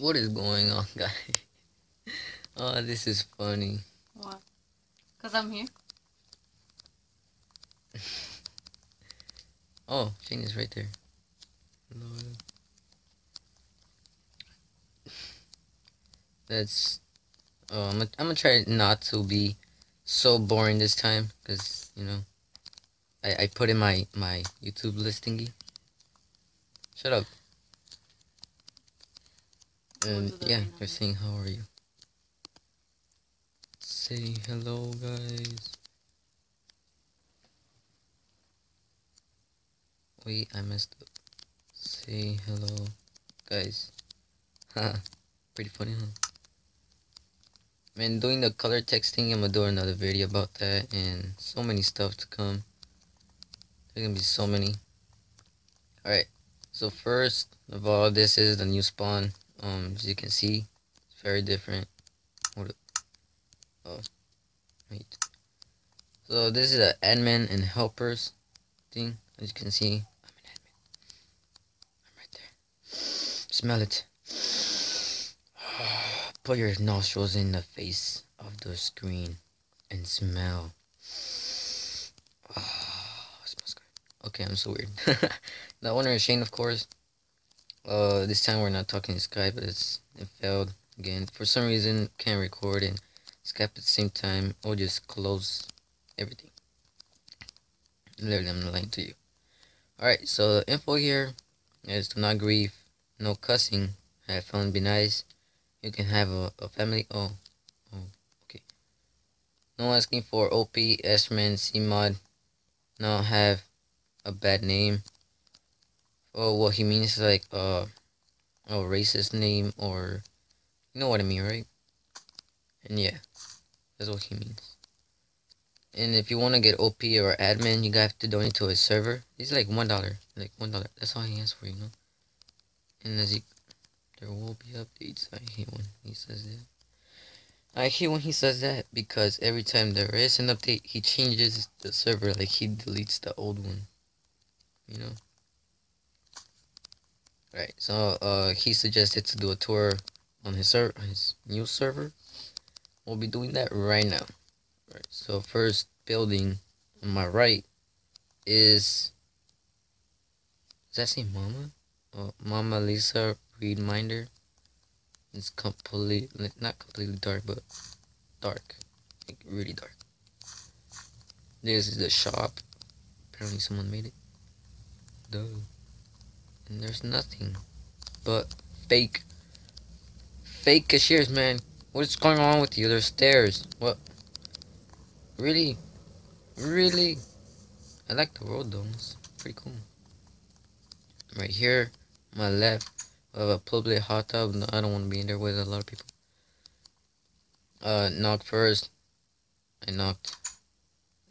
What is going on, guys? Oh, this is funny. What? Cause I'm here. Oh, Shane is right there. That's. Oh, I'm gonna, I'm gonna try not to be so boring this time, cause you know, I I put in my my YouTube listingy. Shut up. And yeah, they're saying how are you. Say hello, guys. Wait, I messed up. Say hello, guys. Haha, pretty funny, huh? Man, doing the color texting, I'm gonna do another video about that, and so many stuff to come. There's gonna be so many. Alright, so first of all, this is the new spawn. Um, as you can see, it's very different. Oh, wait. So this is an admin and helpers thing. As you can see, I'm an admin. I'm right there. Smell it. Put your nostrils in the face of the screen and smell. Oh, smells good. Okay, I'm so weird. the owner is Shane, of course. Uh, this time we're not talking to Skype, it's it failed again. For some reason, can't record and Skype at the same time, or just close everything. Literally, I'm not lying to you. Alright, so the info here is do not grieve, no cussing, have fun, be nice. You can have a, a family. Oh, oh, okay. No asking for OP, S-Man, C-Mod. No have a bad name. Oh, what he means is like uh, a racist name or, you know what I mean, right? And yeah, that's what he means. And if you want to get OP or admin, you have to donate to his server. It's like one dollar, like one dollar. That's all he asks for, you know. And as you, there will be updates. I hate when he says that. I hate when he says that because every time there is an update, he changes the server. Like he deletes the old one. You know. Right. So uh, he suggested to do a tour on his server, his new server. We'll be doing that right now. Right. So first building on my right is. Does that say Mama? Oh, Mama Lisa Reed Minder. It's completely not completely dark, but dark, like really dark. This is the shop. Apparently, someone made it. Duh. And there's nothing but fake, fake cashiers, man. What's going on with you? There's stairs. What? Really? Really? I like the road though. It's pretty cool. Right here, my left, I have a public hot tub. No, I don't want to be in there with a lot of people. Uh, knock first. I knocked.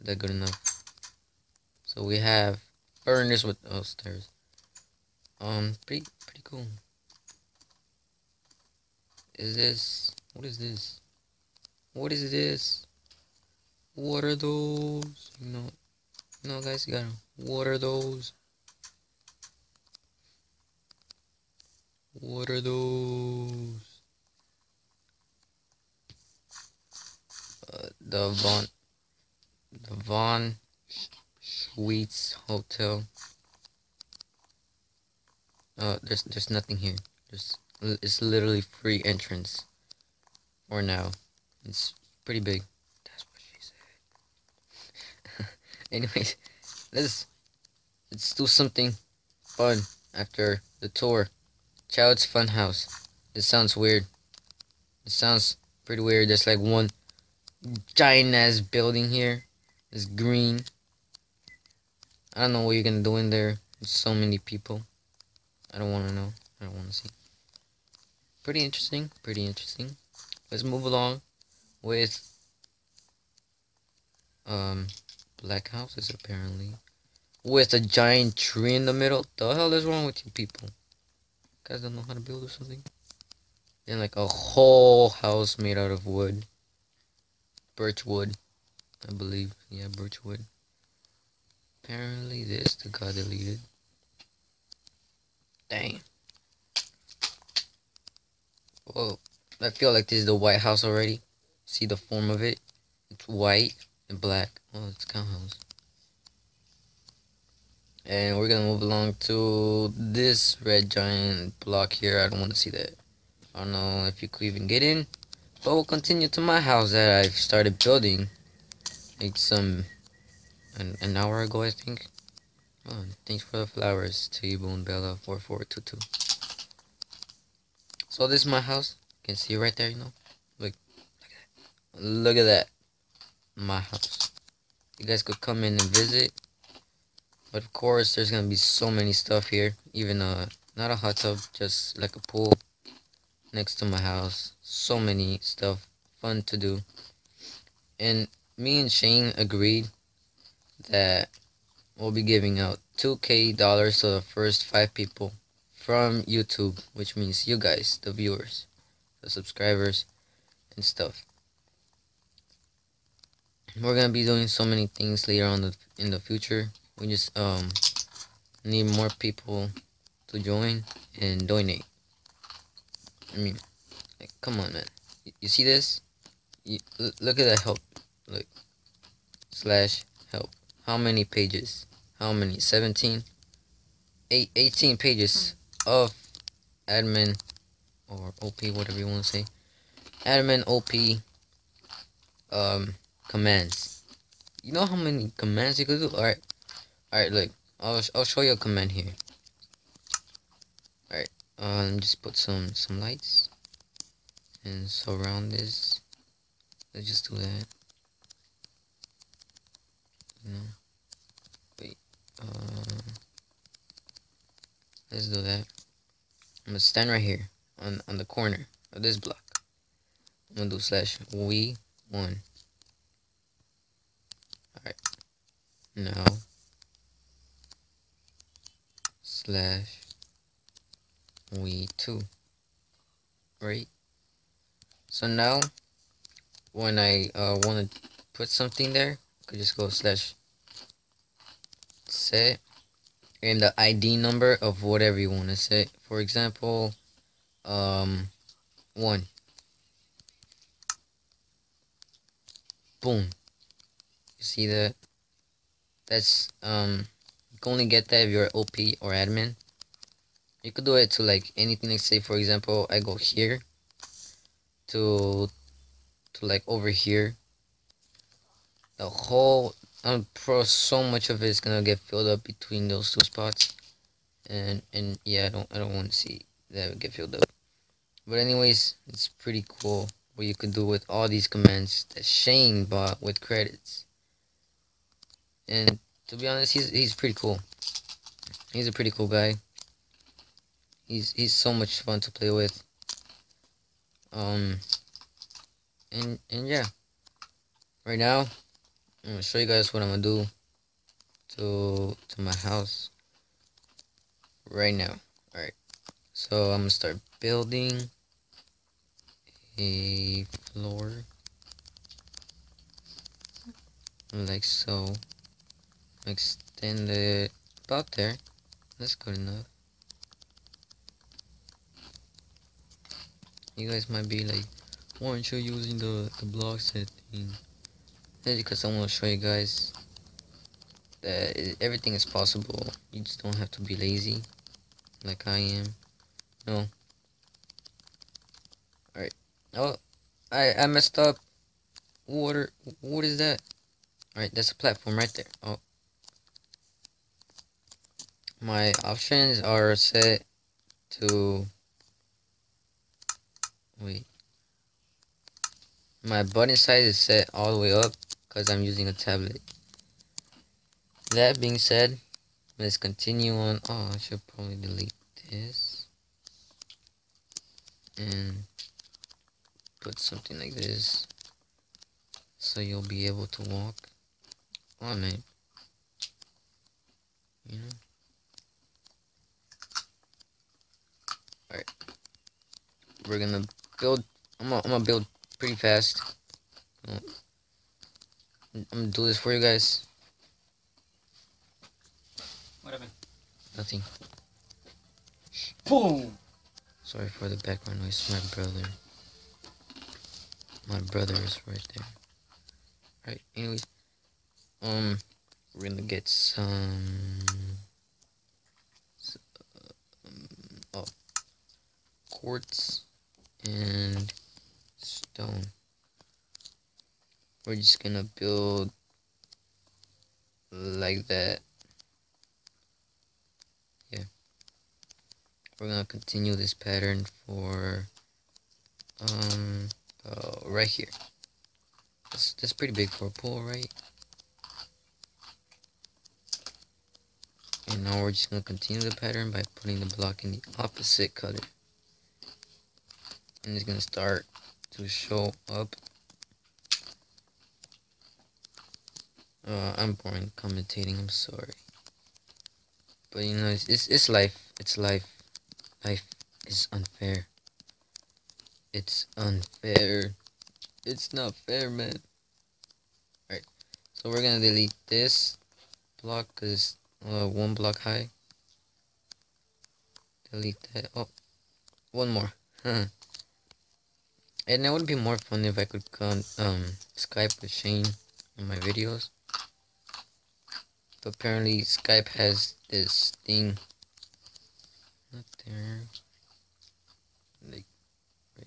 That good enough? So we have furnace with oh stairs. Um, pretty pretty cool. Is this what is this? What is this? What are those? No, no guys, you gotta. What are those? What are those? Uh, the Von, the Von Suites Hotel. Uh, there's there's nothing here. There's it's literally free entrance. For now, it's pretty big. That's what she said. Anyways, let's do something fun after the tour. Child's Fun House. This sounds weird. It sounds pretty weird. There's like one giant ass building here. It's green. I don't know what you're gonna do in there. There's so many people. I don't wanna know. I don't wanna see. Pretty interesting. Pretty interesting. Let's move along with um black houses apparently. With a giant tree in the middle. The hell is wrong with you people? guys don't know how to build or something. Then like a whole house made out of wood. Birch wood. I believe. Yeah, birch wood. Apparently this the got deleted. Dang. Whoa. I feel like this is the White House already. See the form of it? It's white and black. Oh, it's cow house. And we're gonna move along to this red giant block here. I don't want to see that. I don't know if you could even get in. But we'll continue to my house that I've started building. Like some um, an, an hour ago, I think. Oh, thanks for the flowers, T-Bone Bella 4422. So this is my house. You can see right there, you know. Look, look at that. Look at that. My house. You guys could come in and visit. But of course, there's gonna be so many stuff here. Even uh, not a hot tub, just like a pool next to my house. So many stuff, fun to do. And me and Shane agreed that we'll be giving out 2k dollars to the first five people from YouTube, which means you guys, the viewers, the subscribers, and stuff. We're gonna be doing so many things later on the, in the future. We just um need more people to join and donate. I mean, like, come on, man. You, you see this? You, look at that help. Look. Slash help. How many pages? How many? 17? Eight, 18 pages of admin or OP, whatever you want to say. Admin OP um commands. You know how many commands you could do? Alright. Alright, look. I'll, I'll show you a command here. Alright. Um, just put some some lights and surround this. Let's just do that. You know. Um. Let's do that. I'm gonna stand right here on on the corner of this block. I'm gonna do slash we one. Alright. Now slash we two. Right? So now when I uh wanna put something there, I could just go slash set and the ID number of whatever you want to set. For example, um, one. Boom. You see that? That's, um, you can only get that if you're OP or admin. You could do it to like anything, like say for example, I go here to, to like over here. The whole um, pro so much of it is gonna get filled up between those two spots, and and yeah, I don't I don't want to see that get filled up. But anyways, it's pretty cool what you can do with all these commands that Shane bought with credits. And to be honest, he's he's pretty cool. He's a pretty cool guy. He's he's so much fun to play with. Um. And and yeah. Right now, I'm gonna show you guys what I'm gonna do to to my house right now. Alright. So I'm gonna start building a floor like so. Extend it about there. That's good enough. You guys might be like, why aren't you using the, the block setting? Because I want to show you guys that everything is possible. You just don't have to be lazy like I am. No. Alright. Oh, I, I messed up. Water. What is that? Alright, that's a platform right there. Oh. My options are set to... Wait. My button size is set all the way up because I'm using a tablet. That being said, let's continue on. Oh, I should probably delete this and put something like this so you'll be able to walk oh, on it. You know? Alright. We're gonna build. I'm gonna, I'm gonna build pretty fast. Oh. I'm gonna do this for you guys. What happened? Nothing. Boom! Sorry for the background noise. My brother. My brother is right there. Right. Anyways, um, we're gonna get some. Um, oh, quartz and stone. We're just gonna build like that. Yeah. We're gonna continue this pattern for um uh, right here. That's, that's pretty big for a pool, right? And now we're just gonna continue the pattern by putting the block in the opposite color. And it's gonna start to show up Uh, I'm boring commentating. I'm sorry, but you know, it's, it's it's life. It's life. Life is unfair. It's unfair. It's not fair, man. Alright, so we're gonna delete this block because uh, one block high. Delete that. Oh, one more. and it would be more fun if I could come um Skype with Shane in my videos. But apparently Skype has this thing. Not there. Like right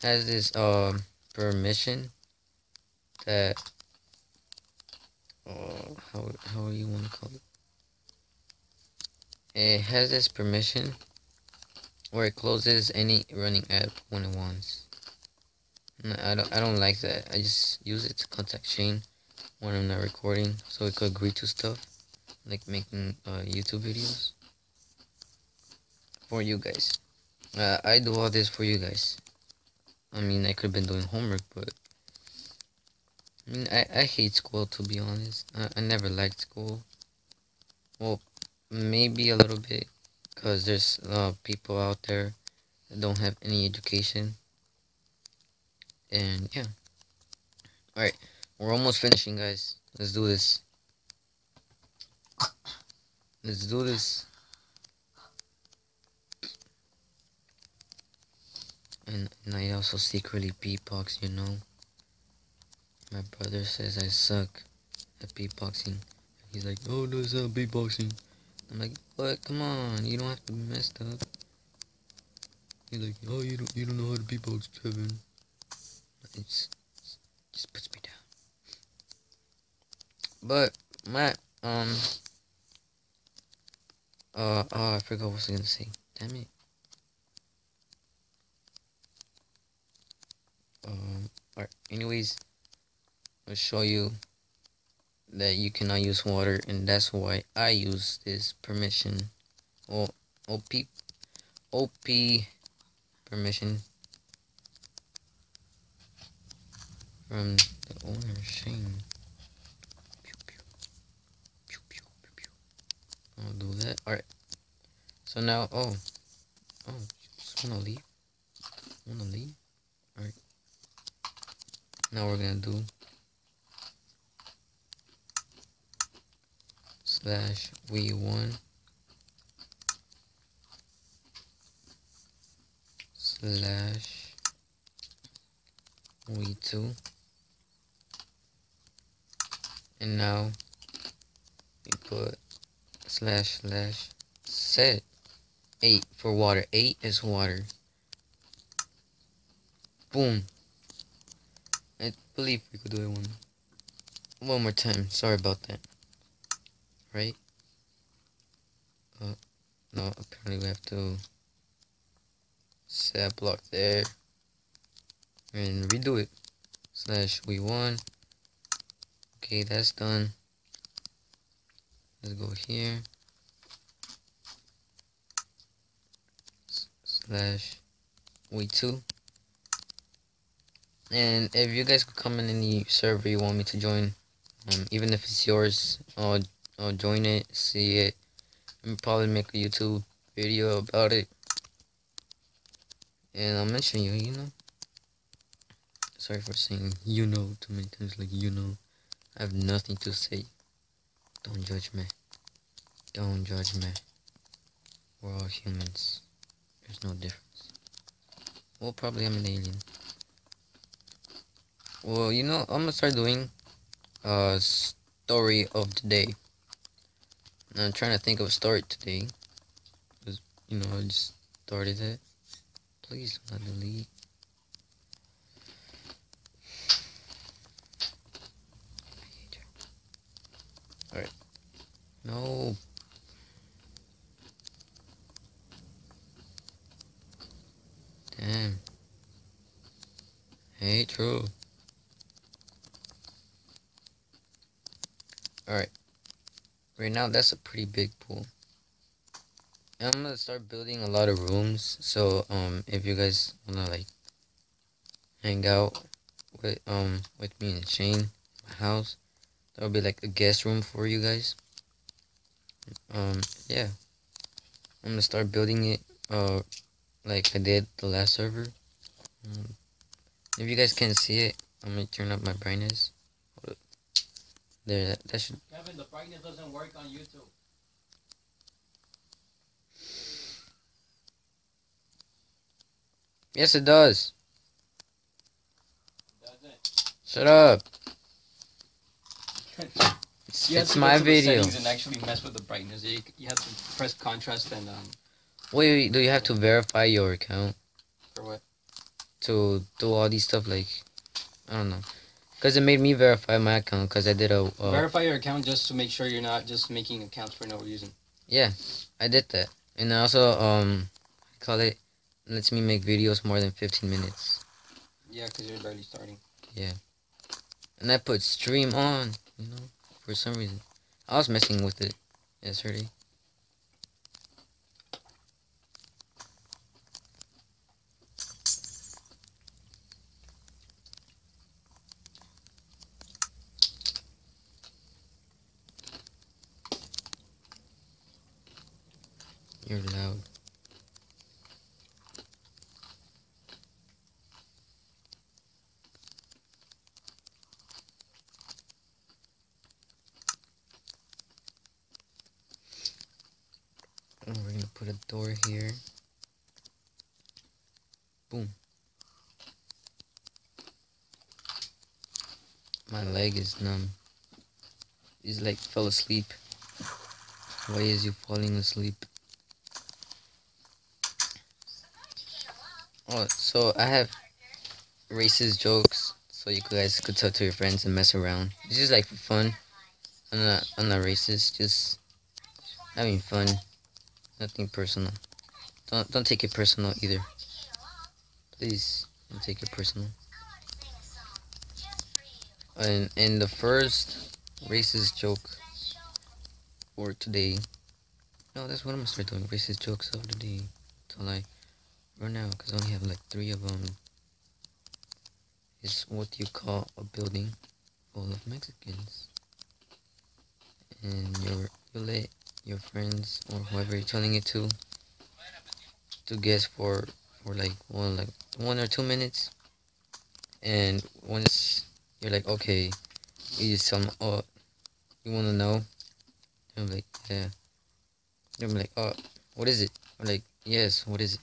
there. Has this um permission that uh how how you want to call it? It has this permission where it closes any running app when it wants. I don't I don't like that. I just use it to contact Shane when I'm not recording so we could agree to stuff like making uh, YouTube videos for you guys. Uh, I do all this for you guys. I mean, I could have been doing homework, but I mean, I, I hate school to be honest. I, I never liked school. Well, maybe a little bit because there's uh, people out there that don't have any education. And yeah. Alright. We're almost finishing, guys. Let's do this. Let's do this. And, and I also secretly beatbox, you know. My brother says I suck at beatboxing. He's like, oh, no, it's not beatboxing. I'm like, what? Come on, you don't have to be messed up. He's like, oh, you don't, you don't know how to beatbox, Kevin. It's, just puts me. But my um uh oh I forgot what I was gonna say. Damn it. Um alright, anyways I'll show you that you cannot use water and that's why I use this permission or OP OP permission from the owner Shane. I'll do that. Alright. So now, oh. Oh, just wanna leave? Wanna leave? Alright. Now we're gonna do slash v1 slash v2 and now we put slash slash set 8 for water. 8 is water. Boom. I believe we could do it one one more time. Sorry about that. Right? Uh, no, apparently we have to set a block there and redo it. Slash we won. Okay, that's done. Let's go here. Slash we2. And if you guys could in any server you want me to join, um, even if it's yours, I'll, I'll join it, see it, and probably make a YouTube video about it. And I'll mention you, you know. Sorry for saying you know too many times, like you know. I have nothing to say. Don't judge me. Don't judge me. We're all humans. There's no difference. Well, probably I'm an alien. Well, you know, I'm gonna start doing a story of the day. And I'm trying to think of a story today. Cause, you know, I just started it. Please do not delete. Alright. No. Damn. Hey, true. Alright. Right now, that's a pretty big pool. And I'm gonna start building a lot of rooms. So, um, if you guys wanna, like, hang out with, um, with me and Shane, my house, that'll be, like, a guest room for you guys. Um, yeah. I'm gonna start building it, uh, like I did the last server. Um, if you guys can see it, I'm gonna turn up my brightness. There, that, that should. Kevin, the brightness doesn't work on YouTube. Yes, it does. Doesn't. Shut up. It's, it's my video. and actually mess with the brightness. You, you have to press contrast and um Wait, do you have to verify your account for what? to do all these stuff? Like, I don't know. Cause it made me verify my account. Cause I did a. Uh, Verify your account just to make sure you're not just making accounts for no reason. yeah, I did that, and I also um, I call it lets me make videos more than fifteen minutes. Yeah, because you're barely starting. Yeah. And I put stream on, you know, for some reason. I was messing with it yesterday. You're loud. And we're gonna put a door here. Boom. My leg is numb. He's like fell asleep. Why is you falling asleep? Oh, so I have racist jokes so you guys could tell to your friends and mess around. It's just like for fun. I'm not I'm not racist, just having fun. Nothing personal. Don't don't take it personal either. Please don't take it personal. And in the first racist joke for today. No, that's what I'm gonna start doing. Racist jokes of the day. I run out, because I only have like three of them. Is what you call a building full of Mexicans. And you're, you let your friends or whoever you're telling it to to guess for for like one like one or two minutes. And once you're like okay uh, you just them oh you want to know? I'm like yeah. Be like oh what is it? I'm like yes what is it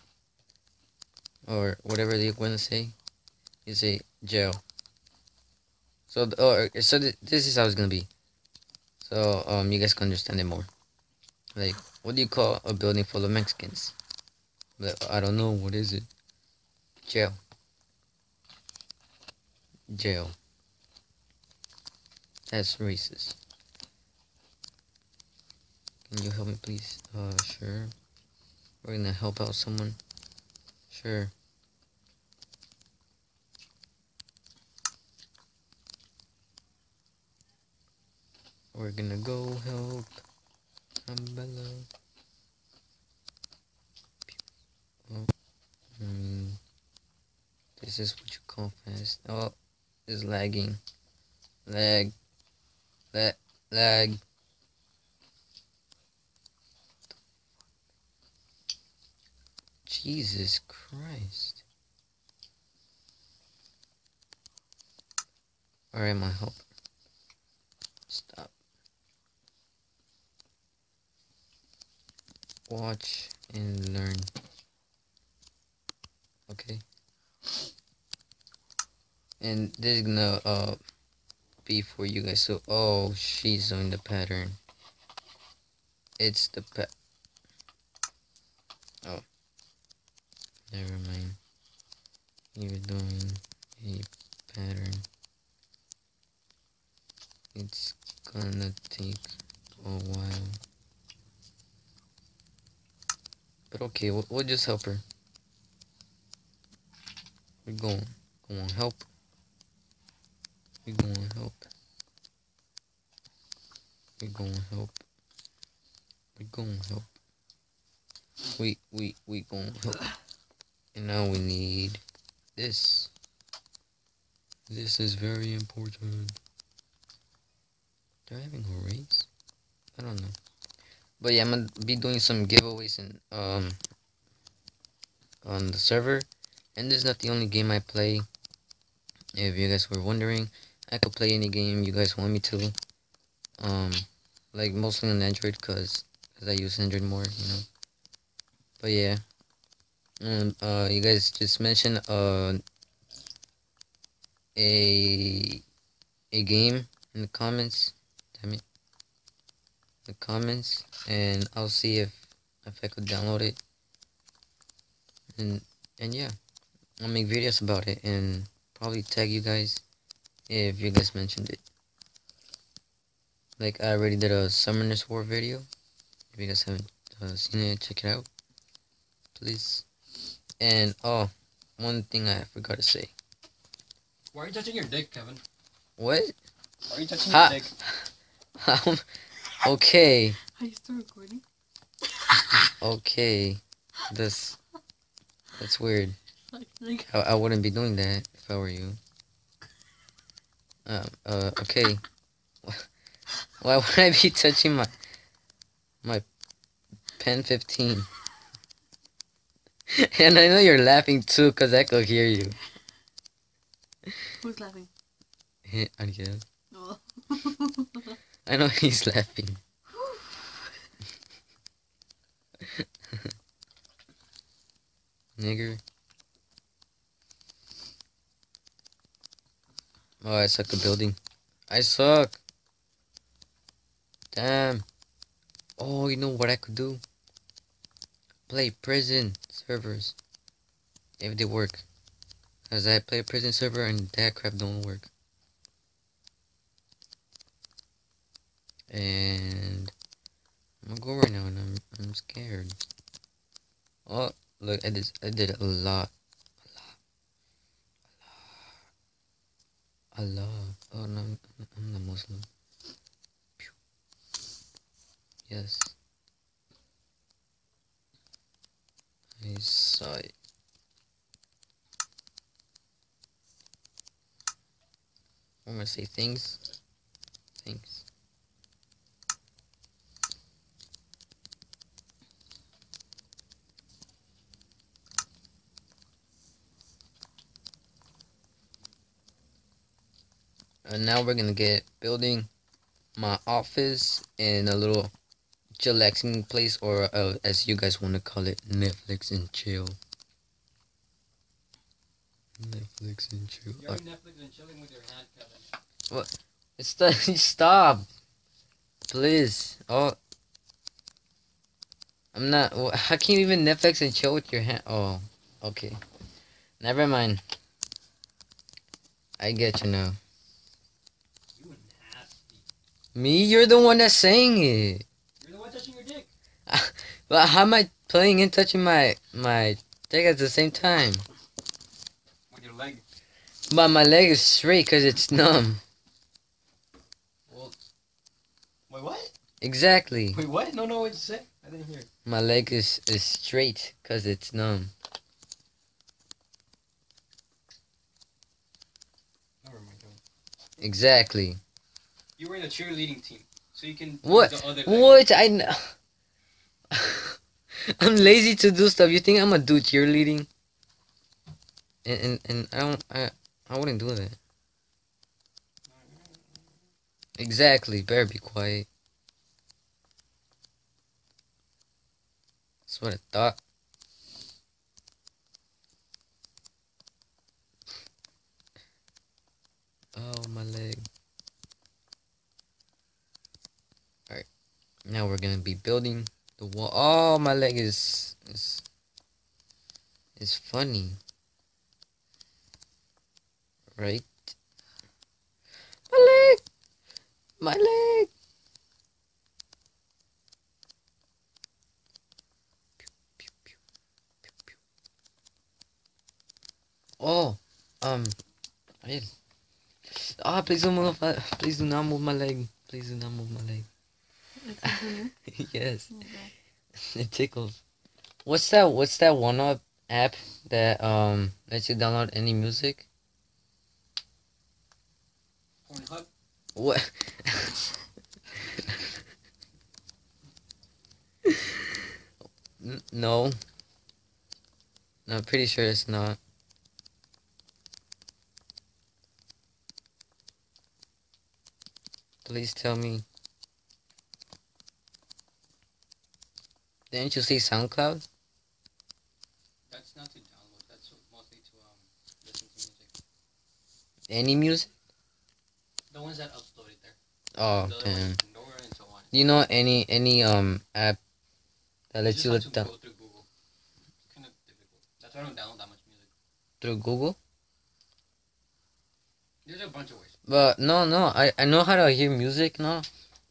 or whatever they want to say you say jail so or so th- this is how it's gonna be so um you guys can understand it more like, what do you call a building full of Mexicans? Like, I don't know. What is it? Jail. Jail. That's racist. Can you help me, please? Uh, sure. We're gonna help out someone. Sure. We're gonna go help umbrella. Oh, mm, this is what you call fast. Oh, it's lagging. Lag. Lag. Lag. Jesus Christ. Where am I Hope. Stop. Watch and learn. Okay. And this is gonna uh be for you guys. So oh she's on the pattern. It's the pat Never mind. You're doing a pattern. It's gonna take a while. But okay, we'll, we'll just help her. We're going, going help. We're going help. We're going help. We're going help. We we we going help. And now we need this. This is very important. Having a race? I don't know. But yeah, I'm gonna be doing some giveaways in um on the server. And this is not the only game I play. If you guys were wondering, I could play any game you guys want me to. Um, like mostly on Android, cause, cause I use Android more, you know. But yeah, uh, you guys just mentioned uh a a game in the comments. Damn it, the comments, and I'll see if if I could download it. And and yeah. I'll make videos about it and probably tag you guys if you guys mentioned it. Like I already did a Summoners War video. If you guys haven't uh, seen it, check it out, please. And oh, one thing I forgot to say. Why are you touching your dick, Kevin? What? Why are you touching Ha- your dick? Um, okay, Are you still recording? okay. That's that's weird. Like, like I, I wouldn't be doing that if I were you. Um, uh, okay. Why would I be touching my my pen 15? and I know you're laughing too, cause I could hear you. who's laughing? Ariel. Oh. I know he's laughing. Nigger. Oh, I suck at building. I suck. Damn. Oh, you know what I could do? Play prison servers. If they work. Cause I play a prison server and that crap don't work. And I'm gonna go right now and I'm I'm scared. Oh look I did I did a lot. A lot. A lot. Oh no I'm, I'm the Muslim. Yes. Saw it. I'm gonna say things. Things. And now we're gonna get building my office in a little chillaxing place, or uh, as you guys want to call it, Netflix and chill. Netflix and chill. You're on Netflix and chilling with your hand, Kevin. Stop! Stop! Please. Oh. I'm not. How can you even Netflix and chill with your hand? Oh, okay. Never mind. I get you now. You nasty. Me? You're the one that's saying it. You're the one touching your dick. But how am I playing and touching my my dick at the same time? With your leg. But my leg is straight because it's numb. Well. Wait, what? Exactly. Wait, what? No, no, what'd you say? I didn't hear. My leg is, is straight because it's numb. Never mind. Exactly. You were in a cheerleading team, so you can. What? The other. What? I know. I'm lazy to do stuff. You think I'm gonna do cheerleading? And and, and I don't. I I wouldn't do that. Exactly. Better be quiet. That's what I thought. Oh, my leg. Alright. Now we're gonna be building the wall. Oh, my leg is... is... is funny. Right? My leg! My leg! Oh, um, I. Ah, please don't move. Please do not move my leg. Please do not move my leg. It's in there. yes, Okay. it tickles. What's that? What's that one up app that um lets you download any music? Pornhub. What? No. No, I'm pretty sure it's not. Please tell me. Didn't you see SoundCloud? That's not to download. That's mostly to um listen to music. Any music? The ones that uploaded there. Oh, the damn. ones, Pandora and so on. Do you know any any um app that You lets just you have look to down go through Google. It's kind of difficult. That's why I don't download that much music. through Google? There's a bunch of ways. But no, no, I, I know how to hear music now,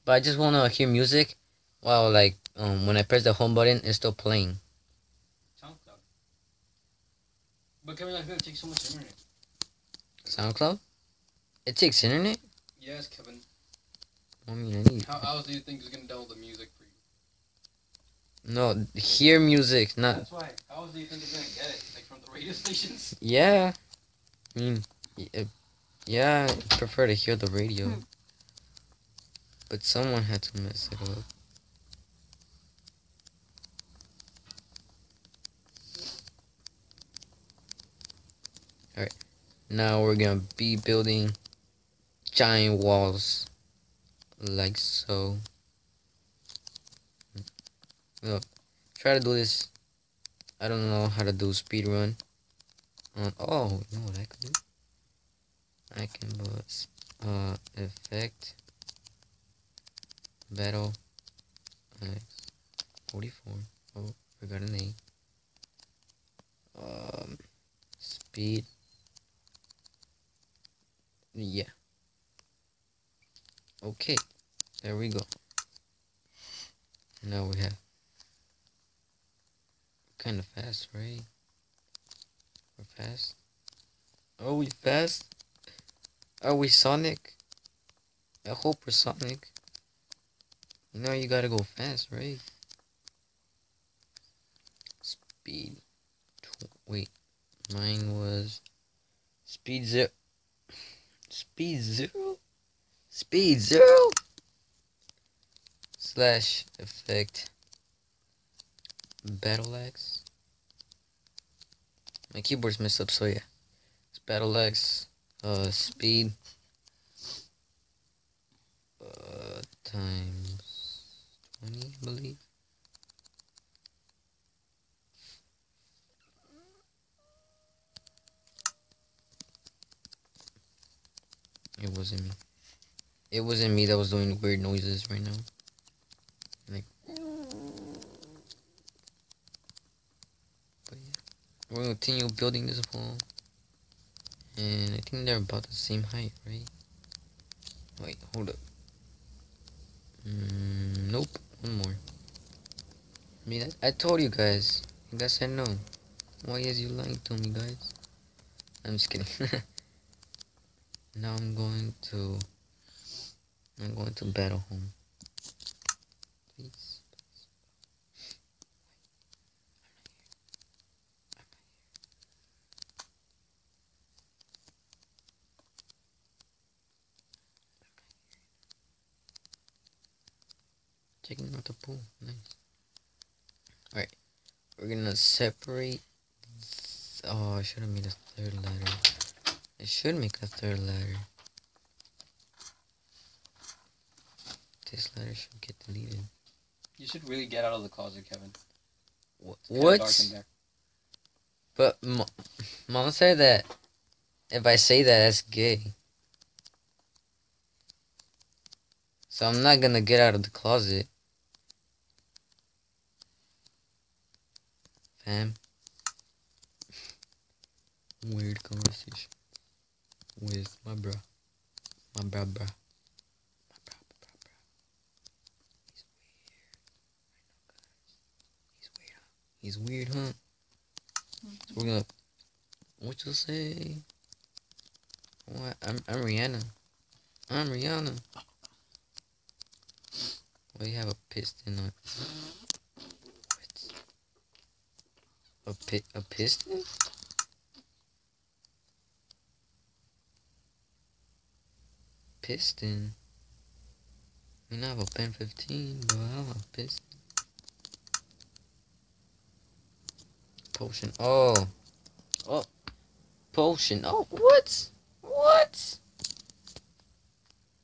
but I just want to hear music while like um when I press the home button, it's still playing. SoundCloud. But Kevin, I feel it takes so much internet. SoundCloud? It takes internet. Yes, Kevin. I mean, I need How else do you think it's gonna download the music for you? no hear music, not That's why. How else do you think it's gonna get it? Like from the radio stations? yeah. I mean, uh, yeah, I prefer to hear the radio, Hmm. but someone had to mess it up. Now we're gonna be building giant walls like so. Look, try to do this. I don't know how to do speed run. Oh, you know what I can do? I can put uh effect battle X forty four. Oh, forgot A. Um, speed. Yeah. Okay, there we go. Now we have kind of fast, right? We're fast. Are we fast? Are we Sonic? I hope we're Sonic. You know you gotta go fast, right? Speed. Wait, mine was speed zero. Speed zero. Speed zero. Slash effect. Battle Axe. My keyboard's messed up, so yeah. It's Battle Axe. Uh, speed. Uh, times 20, I believe. It wasn't me. It wasn't me that was doing weird noises right now. Like, but yeah, we're gonna continue building this wall, and I think they're about the same height, right? Wait, hold up. Mm, nope, one more. I mean, I, I told you guys. You guys said no. Why is you lying to me, guys? I'm just kidding. now I'm going to. I'm going to battle home. Please. Checking out the pool. Nice. Alright. We're gonna separate. Oh, I should have made a third ladder. I should make a third ladder. This ladder should get deleted. You should really get out of the closet, Kevin. Wha- It's kinda dark What? in there. But mo- mom said that if I say that, that's gay. So I'm not gonna get out of the closet. Fam. Weird conversation with my bro. My bro, bro. My bro. He's weird. He's weird, huh? He's weird, huh? So we're gonna. What you say? What? I'm I'm Rihanna. I'm Rihanna. Why you have a piston on? What? A pi- a piston? Piston. I mean, I have a pen 15, but I have a piston. Potion. Oh. Oh. Potion. Oh, what? What?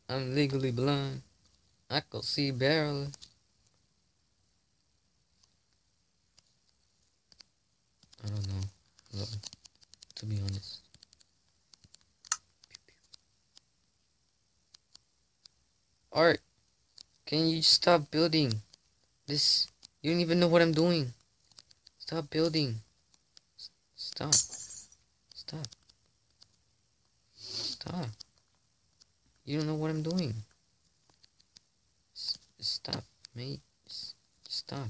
I'm legally blind. I can see barely. I don't know. Lord, to be honest. Art, can you stop building? This, you don't even know what I'm doing. Stop building. S- Stop. Stop. Stop. You don't know what I'm doing. S- stop, mate. S- stop.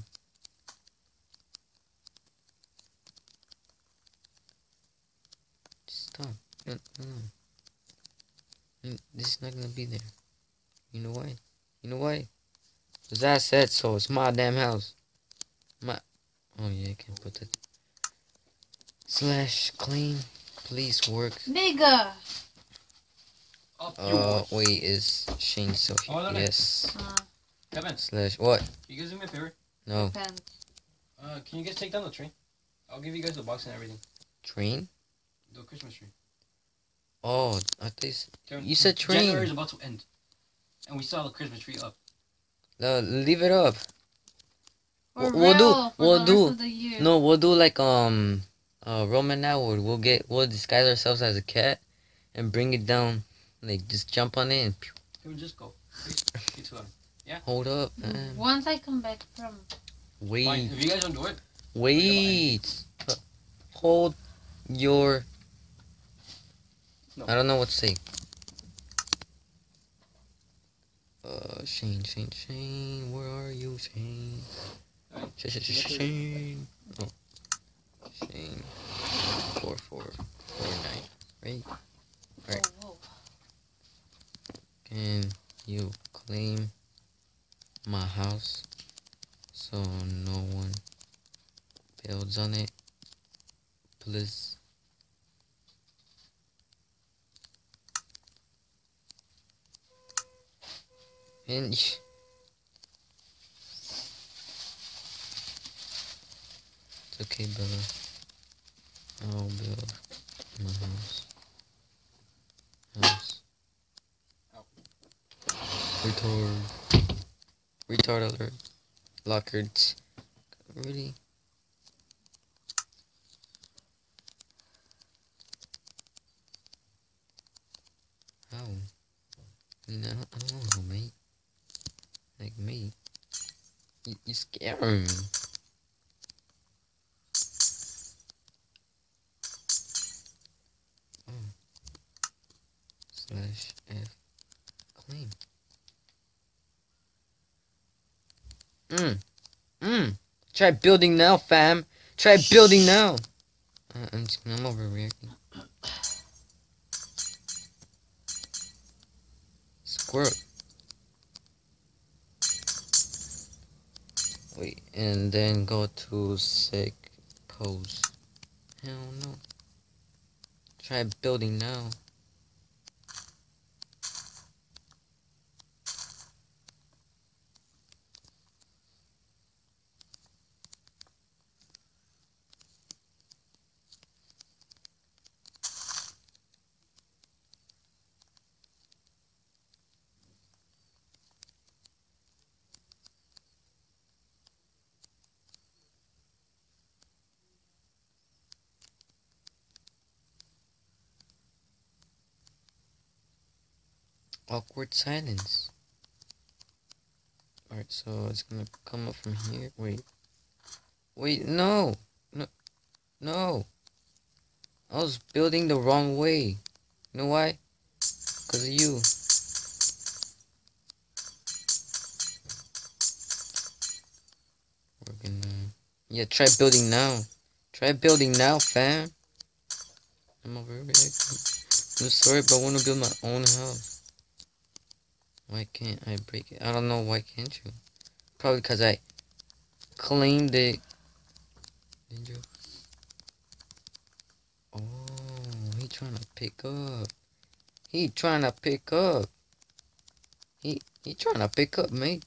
Stop. No, no, no. This is not gonna be there. You know why? You know why? Cause I said so. It's my damn house. My. Oh yeah, I can put that. Slash clean. Police work. Nigga! Up Uh, wait, is Shane still here? Oh, no, no. Yes. Uh, Kevin, Slash what? you guys do me a favor. No. depends. Uh, can you guys take down the tree? I'll give you guys the box and everything. Train? The Christmas tree. Oh, I think. You said train. January is about to end, and we saw the Christmas tree up. No, leave it up. For We'll do- we'll do. rest of the year. No, we'll do like um, uh, Roman now. We'll, we'll get we'll disguise ourselves as a cat and bring it down. Like just jump on it and pew, Kevin, just go. Please. Get hold up, man. Once I come back from Fine. Wait, If you guys don't do it, wait. Uh, Hold your. No. I don't know what to say. Uh, Shane, Shane, Shane, where are you, Shane? Shane, Shane, Shane, Shane. Oh, Shane. Four, four, four, nine. Right? Alright. Oh. Can you claim my house so no one builds on it? Please. It's okay, Bella. I'll build my house. House. Retard. Retard alert. Lockhart. Really? How? I mean, I don't, I don't know, mate. Like me. You, scare me. Oh. Slash F. Claim. Mm. Mm. Try building now, fam. Try building now. Uh, I'm, just, I'm overreacting. Squirt. Wait, and then go to sick pose. Hell no. Try building now. Awkward silence. Alright, so it's gonna come up from here. Wait. Wait, no! No. No! I was building the wrong way. You know why? Because of you. We're gonna... Yeah, try building now. Try building now, fam. I'm over here. I'm sorry, but I want to build my own house. Why can't I break it? I don't know. Why can't you? Probably because I claimed it. Did you? Oh, he trying to pick up. He trying to pick up. He he trying to pick up, mate.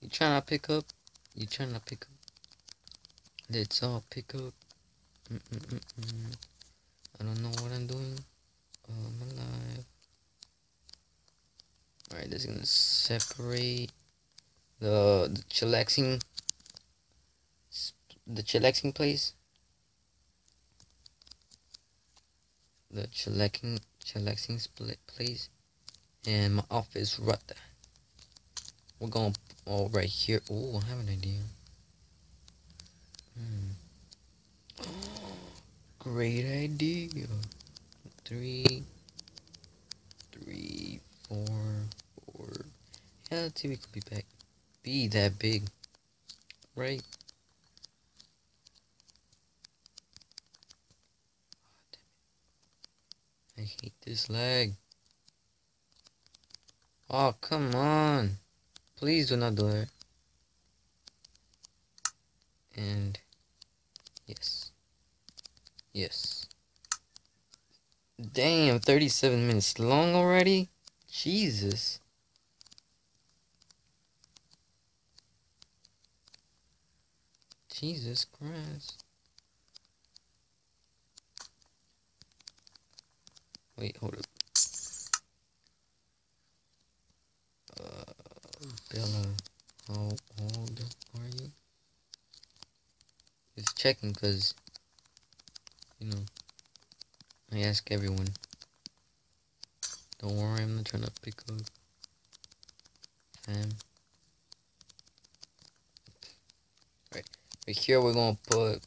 You trying to pick up? You trying to pick up? Let's all pick up. Mm -mm -mm -mm. I don't know what I'm doing. Oh, I'm alive. Alright, this is gonna separate the the chillaxing the chillaxing place. The chillaxing chillaxing split place and my office right there. We're going all right here. Oh, I have an idea. Hmm. Great idea. Three, three, four, four. Yeah, the TV could be back. Be that big, right? I hate this lag. Oh, come on. Please do not do that. And yes. Yes. Damn, 37 minutes long already? Jesus. Jesus Christ. Wait, hold up. Uh, Bella, how old are you? Just checking because, you know, I ask everyone. Don't worry, I'm not trying to pick up. Right, right here we're gonna put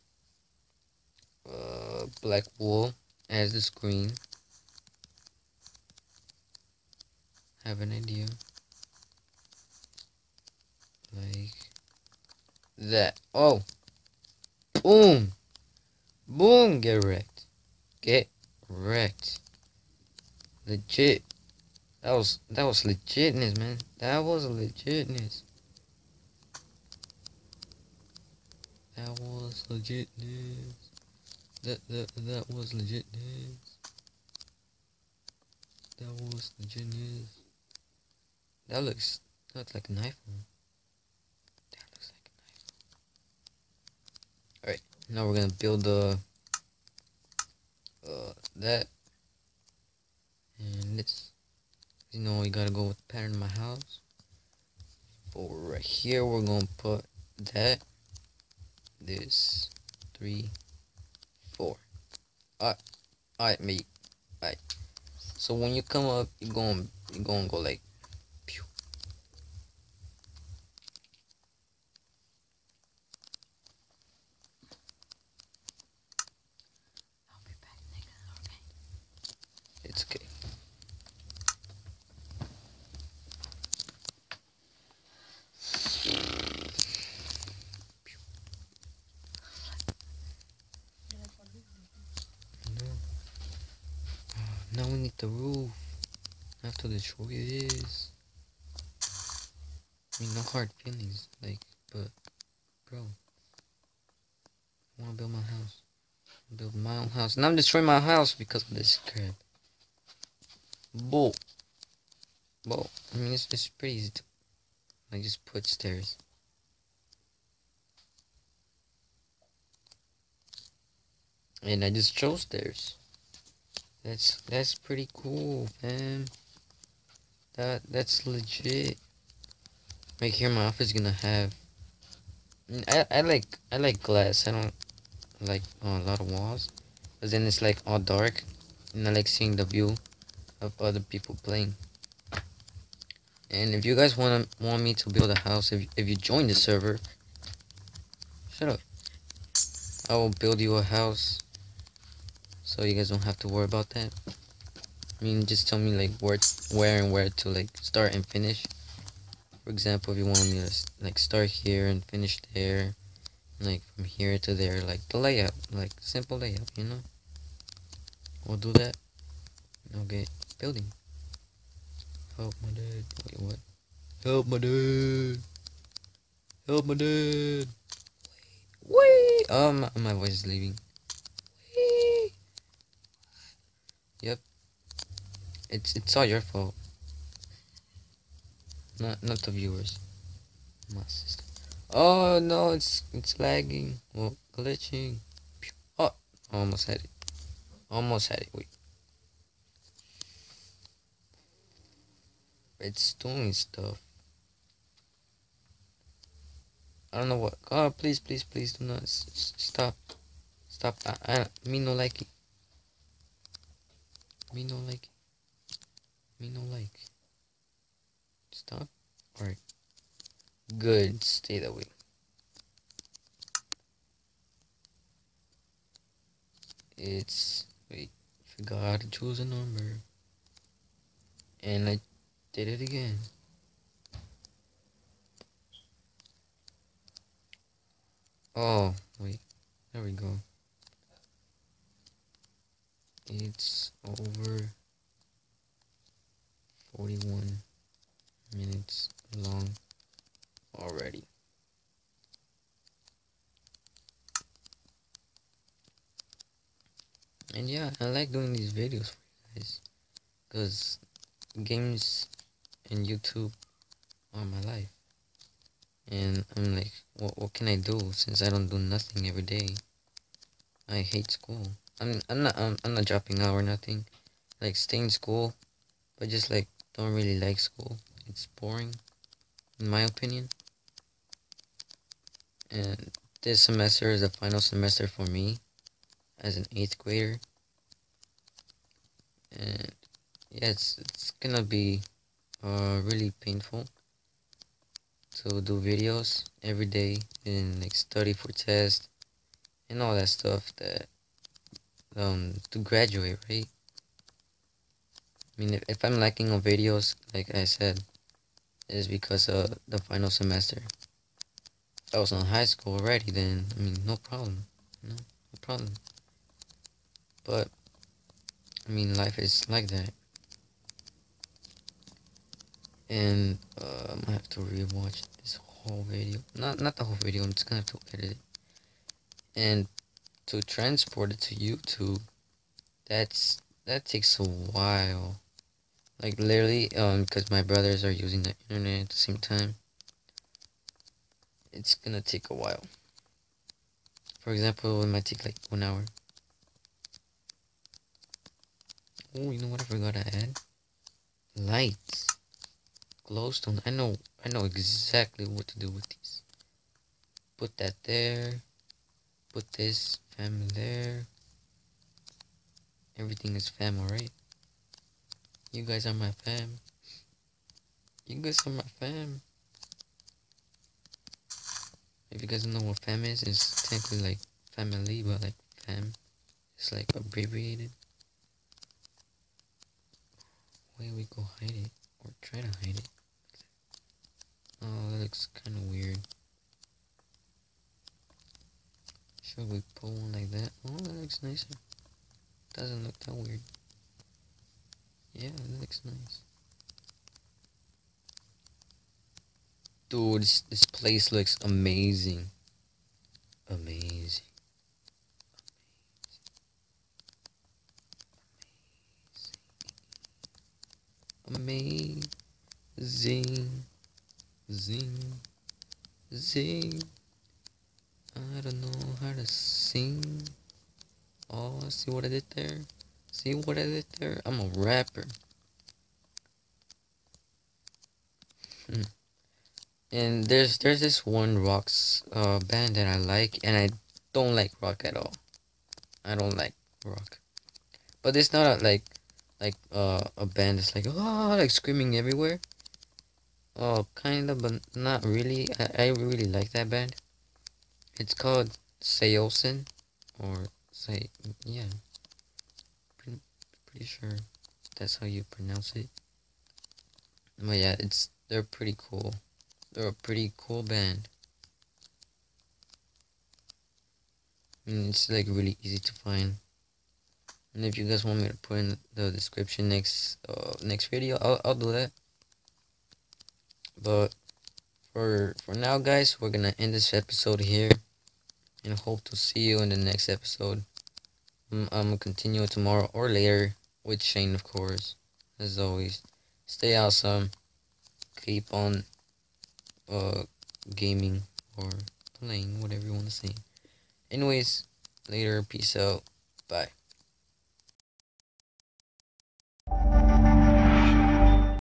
uh, black wool as the screen. Have an idea. Like that. Oh! Boom! Boom! Get wrecked. Get wrecked. Legit. That was that was legitness, man. That was legitness. That was legitness. That that that was legitness. That was legitness. That looks that's like an iPhone. That looks like a knife. Alright, now we're gonna build the uh that and this you know we gotta go with pattern my house. For right here we're gonna put that this three four. Alright alright mate alright so when you come up you're gonna you're gonna go like pew. I'll be back, nigga. Okay. it's okay No. Now we need the roof. After the destroy this. I mean, no hard feelings, like, but, bro, I want to build my house. Build my own house. And I'm destroying my house because of this crap. Bull. Bull. I mean, it's, it's pretty easy to, just put stairs. And I just chose stairs. That's that's pretty cool, man. That that's legit. Right here, my office is gonna have. I, I like I like glass. I don't like uh, a lot of walls, cause then it's like all dark, and I like seeing the view of other people playing. And if you guys want want me to build a house, if if you join the server, shut up. I will build you a house, so you guys don't have to worry about that. I mean, just tell me like where, where and where to like start and finish. For example, if you want me to like start here and finish there, like from here to there, like the layout, like simple layout, you know. We'll do that. Okay, building. Help my dad. Wait, what? Help my dad. Help my dad. Wait. Oh, my, my voice is leaving. Wait. Yep. It's it's all your fault. Not not the viewers. My sister. Oh no, it's it's lagging. Well, glitching. Oh, almost had it. Almost had it. Wait. It's doing stuff. I don't know what. Oh, please, please, please do not stop. Stop. I, I, me no like it. Me no like. Me no like. Stop. Alright. Good. Stay that way. It's wait. Forgot to choose a number. And I did it again. Oh, wait. There we go. It's over 41 minutes long already. And yeah, I like doing these videos for you guys. Because games and YouTube are my life. And I'm like, what, what can I do since I don't do nothing every day? I hate school. I'm I'm not I'm, I'm not dropping out or nothing. Like stay in school, but just like don't really like school. It's boring, in my opinion. And this semester is the final semester for me, as an eighth grader. And yeah, it's it's gonna be uh really painful to do videos every day and like study for tests and all that stuff that um to graduate right i mean if, if i'm lacking on videos like i said it's because of the final semester if i was in high school already then i mean no problem no, no problem but i mean life is like that and uh, I have to rewatch this whole video. Not not the whole video. I'm just gonna have to edit it, and to transport it to YouTube. That's that takes a while. Like literally, um, because my brothers are using the internet at the same time. It's gonna take a while. For example, it might take like one hour. Oh, you know what I forgot to add? Lights glowstone. I know I know exactly what to do with these. Put that there. Put this fam there. Everything is fam, alright? You guys are my fam. You guys are my fam. If you guys don't know what fam is, it's technically like family, but like fam. It's like abbreviated. Where we go hide it? Or try to hide it. Oh, that looks kind of weird. Should we pull one like that? Oh, that looks nicer. Doesn't look that weird. Yeah, that looks nice. Dude, this, this place looks amazing. Amazing. Amazing. Amazing. Zing, zing. I don't know how to sing. Oh, see what I did there? See what I did there? I'm a rapper. Hmm. And there's there's this one rocks uh band that I like, and I don't like rock at all. I don't like rock, but it's not a, like like uh a band that's like oh like screaming everywhere. Oh, kinda, but not really. I, I really like that band. It's called Saosin, or say, yeah. Pretty, pretty sure that's how you pronounce it. But yeah, it's they're pretty cool. They're a pretty cool band. And it's like really easy to find. And if you guys want me to put in the description next uh, next video, I'll I'll do that. But for for now, guys, we're gonna end this episode here, and hope to see you in the next episode. I'm, I'm gonna continue tomorrow or later with Shane, of course, as always. Stay awesome. Keep on uh gaming or playing, whatever you want to say. Anyways, later. Peace out. Bye.